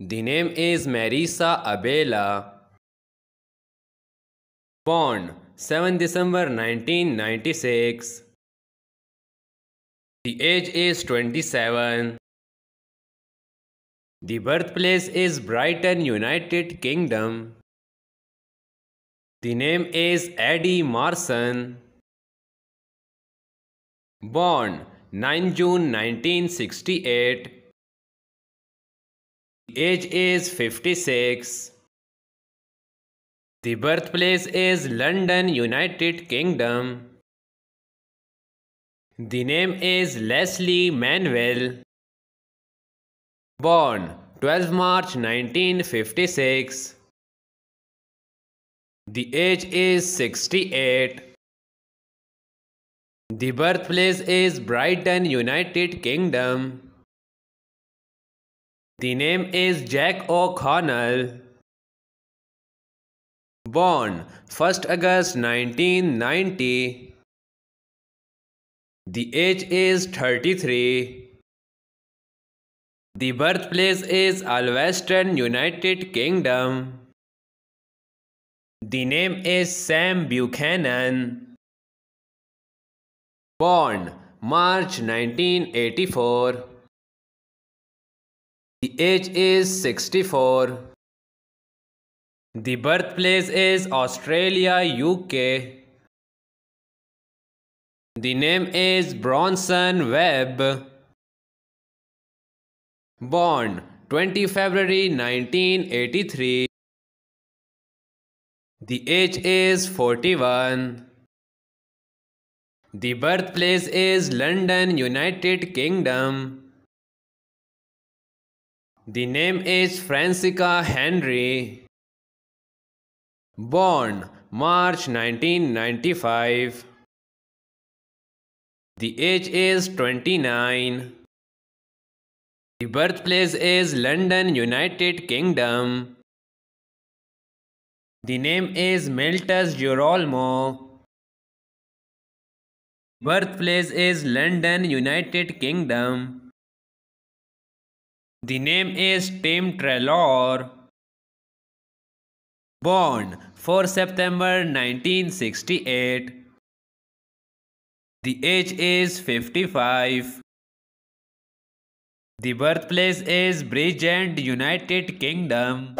The name is Marisa Abela. Born 7 December 1996. The age is 27. The birthplace is Brighton, United Kingdom. The name is Eddie Marsan. Born 9 June 1968. Age is 56. The birthplace is London, United Kingdom. The name is Lesley Manville. Born 12 March 1956. The age is 68. The birthplace is Brighton, United Kingdom. The name is Jack O'Connell. Born 1st August 1990. The age is 33. The birthplace is Alvaston, United Kingdom. The name is Sam Buchanan. Born March 1984. The age is 64. The birthplace is Australia, UK. The name is Bronson Webb. Born 20 February 1983. The age is 41. The birthplace is London, United Kingdom. The name is Francesca Henry. Born March 1995. The age is 29. The birthplace is London, United Kingdom. The name is Miltos Yerolemou. Birthplace is London, United Kingdom. The name is Tim Treloar. Born 4 September 1968. The age is 55. The birthplace is Bridgend, United Kingdom.